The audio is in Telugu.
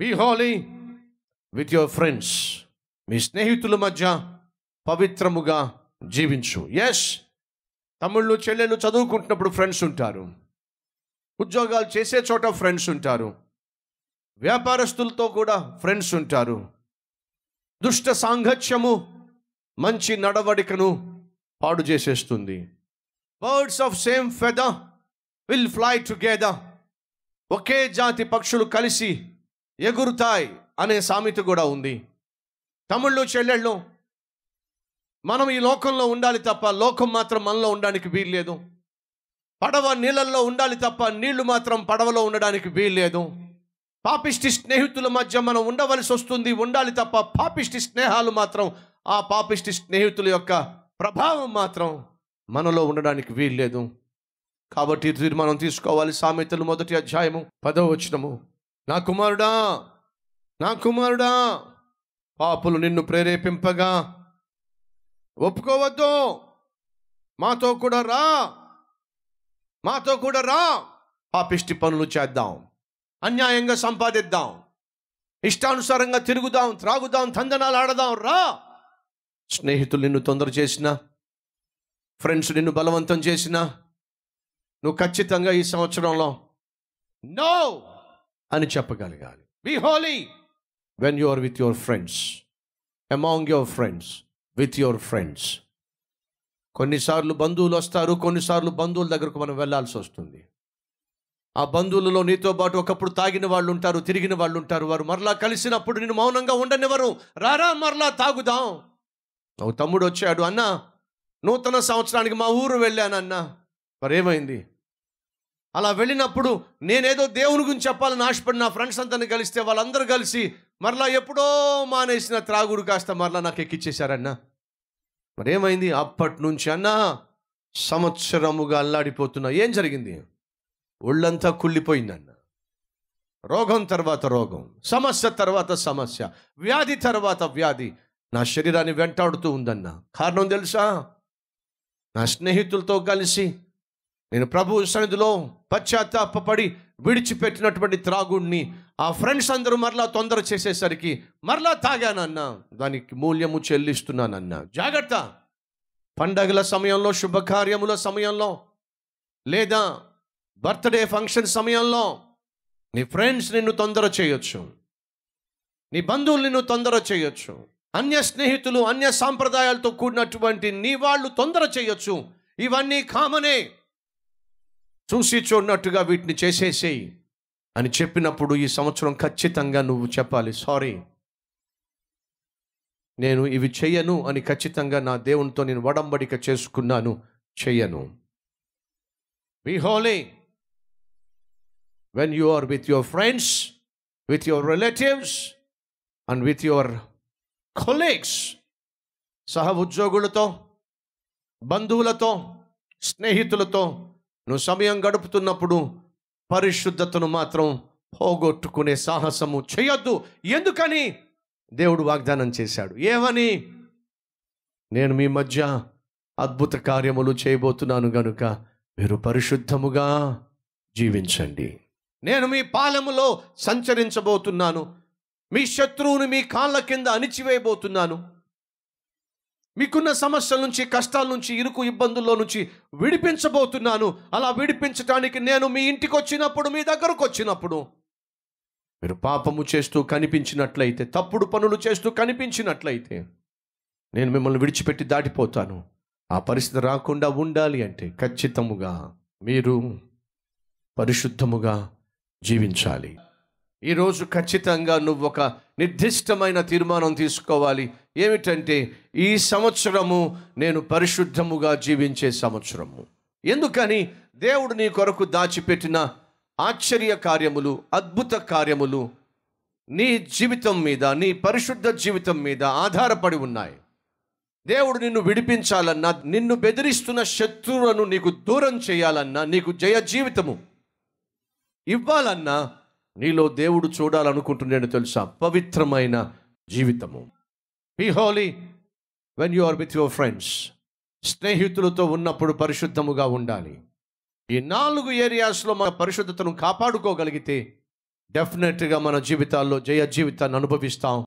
Be holy with your friends మీ స్నేహితుల మధ్య పవిత్రముగా జీవించు. ఎస్ తమ్ముళ్ళు చెల్లెళ్ళు చదువుకుంటున్నప్పుడు ఫ్రెండ్స్ ఉంటారు. ఉద్యోగాలు చేసే చోట ఫ్రెండ్స్ ఉంటారు. వ్యాపారస్తులతో కూడా ఫ్రెండ్స్ ఉంటారు. దుష్ట సాంగత్యము మంచి నడవడికను పాడు చేసేస్తుంది. Birds of same feather will fly together ఒకే జాతి పక్షులు కలిసి ఎగురుతాయి అనే సామెత కూడా ఉంది. తమ్ముళ్ళు చెల్లెళ్ళు మనం ఈ లోకంలో ఉండాలి తప్ప లోకం మాత్రం మనలో ఉండడానికి వీల్లేదు. పడవ నీళ్ళల్లో ఉండాలి తప్ప నీళ్ళు మాత్రం పడవలో ఉండడానికి వీల్లేదు. పాపిష్టి స్నేహితుల మధ్య మనం ఉండవలసి వస్తుంది ఉండాలి తప్ప పాపిష్టి స్నేహాలు మాత్రం ఆ పాపిష్టి స్నేహితుల యొక్క ప్రభావం మాత్రం మనలో ఉండడానికి వీల్లేదు. కాబట్టి తీర్మానం తీసుకోవాలి సామెతలు మొదటి అధ్యాయము పదవ వచనము. నా కుమారుడా నా కుమారుడా పాపులు నిన్ను ప్రేరేపింపగా. ఒప్పుకోవద్దు. మాతో కూడా రా. మాతో కూడా రా. పాపిష్టి పనులు చేద్దాం. అన్యాయంగా సంపాదిద్దాం. ఇష్టానుసారంగా తిరుగుదాం త్రాగుదాం తందనాలు ఆడదాం. రా. స్నేహితులు నిన్ను తొందర చేసిన. ఫ్రెండ్స్ నిన్ను బలవంతం చేసిన. నువ్వు ఖచ్చితంగా ఈ సంవత్సరంలో నో! అని చెప్పగలగాలి. Be holy when you are with your friends among your friends with your friends కొన్నిసార్లు బంధువులు వస్తారు కొన్నిసార్లు బంధువుల దగ్గరకు మనం వెళ్ళాల్సి వస్తుంది. ఆ బంధువులలో నీతో పాటు ఒకప్పుడు తాగిన వాళ్ళు ఉంటారు తిరిగిన వాళ్ళు ఉంటారు. వారు మరలా కలిసినప్పుడు నేను మౌనంగా ఉండనివ్వరు. రారా మరలా తాగుదాం. ఒక తమ్ముడు వచ్చాడు అన్న నూతన సంవత్సరానికి మా ఊరు వెళ్ళానన్నా. మరేమైంది అలా వెళ్ళినప్పుడు నేనేదో దేవుని గురించి చెప్పాలని ఆశపడి నా ఫ్రెండ్స్ అంతా కలిస్తే వాళ్ళందరూ కలిసి మరలా ఎప్పుడో మానేసిన త్రాగుడు కాస్త మరలా నాకు ఎక్కిచ్చేశారన్నా. మరేమైంది? అప్పటి నుంచి అన్నా సంవత్సరముగా అల్లాడిపోతున్నా. ఏం జరిగింది? ఒళ్ళంతా కుళ్ళిపోయిందన్న. రోగం తర్వాత రోగం సమస్య తర్వాత సమస్య వ్యాధి తర్వాత వ్యాధి. నా శరీరాన్ని వెంటాడుతూ ఉందన్న. కారణం తెలుసా? నా స్నేహితులతో కలిసి నేను ప్రభు సన్నిధిలో పశ్చాత్తాపడి విడిచిపెట్టినటువంటి త్రాగుడిని ఆ ఫ్రెండ్స్ అందరూ మరలా తొందర చేసేసరికి మరలా తాగానన్నా. దానికి మూల్యము చెల్లిస్తున్నానన్నా. జాగ్రత్త. పండగల సమయంలో శుభకార్యముల సమయంలో లేదా బర్త్డే ఫంక్షన్ సమయంలో నీ ఫ్రెండ్స్ నిన్ను తొందర చేయొచ్చు. నీ బంధువులు నిన్ను తొందర చేయొచ్చు. అన్య స్నేహితులు అన్య సాంప్రదాయాలతో కూడినటువంటి నీ వాళ్ళు తొందర చేయొచ్చు. ఇవన్నీ కామనే. చూసి చూడనట్టుగా వీటిని చేసేసేయి అని చెప్పినప్పుడు ఈ సంవత్సరం ఖచ్చితంగా నువ్వు చెప్పాలి సారీ. నేను ఇవి చెయ్యను అని ఖచ్చితంగా నా దేవునితో నేను వడంబడిక చేసుకున్నాను చెయ్యను be holy when you are with your friends with your relatives and with your colleagues సహ ఉద్యోగులతో బంధువులతో స్నేహితులతో నువ్వు సమయం గడుపుతున్నప్పుడు పరిశుద్ధతను మాత్రం పోగొట్టుకునే సాహసము చేయొద్దు. ఎందుకని? దేవుడు వాగ్దానం చేశాడు. ఏమని? నేను మీ మధ్య అద్భుత కార్యములు చేయబోతున్నాను గనుక మీరు పరిశుద్ధముగా జీవించండి. నేను మీ పాలెములో సంచరించబోతున్నాను. మీ శత్రువుని మీ కాళ్ళ కింద అణిచివేయబోతున్నాను. మీకున్న సమస్యల నుంచి కష్టాల నుంచి ఇరుకు ఇబ్బందుల్లో నుంచి విడిపించబోతున్నాను. అలా విడిపించటానికి నేను మీ ఇంటికి వచ్చినప్పుడు మీ దగ్గరకు వచ్చినప్పుడు మీరు పాపము చేస్తూ కనిపించినట్లయితే తప్పుడు పనులు చేస్తూ కనిపించినట్లయితే నేను మిమ్మల్ని విడిచిపెట్టి దాటిపోతాను. ఆ పరిస్థితి రాకుండా ఉండాలి అంటే ఖచ్చితముగా మీరు పరిశుద్ధముగా జీవించాలి. ఈరోజు ఖచ్చితంగా నువ్వు ఒక నిర్దిష్టమైన తీర్మానం తీసుకోవాలి. ఏమిటంటే ఈ సంవత్సరము నేను పరిశుద్ధముగా జీవించే సంవత్సరము. ఎందుకని? దేవుడు నీ కొరకు దాచిపెట్టిన ఆశ్చర్య కార్యములు అద్భుత కార్యములు నీ జీవితం మీద నీ పరిశుద్ధ జీవితం మీద ఆధారపడి ఉన్నాయి. దేవుడు నిన్ను విడిపించాలన్నా నిన్ను బెదిరిస్తున్న శత్రువులను నీకు దూరం చేయాలన్నా నీకు జయ జీవితము ఇవ్వాలన్నా నీలో దేవుడు చూడాలనుకుంటున్నాడు తెలుసా? పవిత్రమైన జీవితము. Be holy when you are with your friends స్నేహితులతో ఉన్నప్పుడు పరిశుద్ధముగా ఉండాలి. ఈ నాలుగు ఏరియాస్లో మన పరిశుద్ధతను కాపాడుకోగలిగితే డెఫినెట్గా మన జీవితాల్లో జయ జీవితాన్ని అనుభవిస్తాం.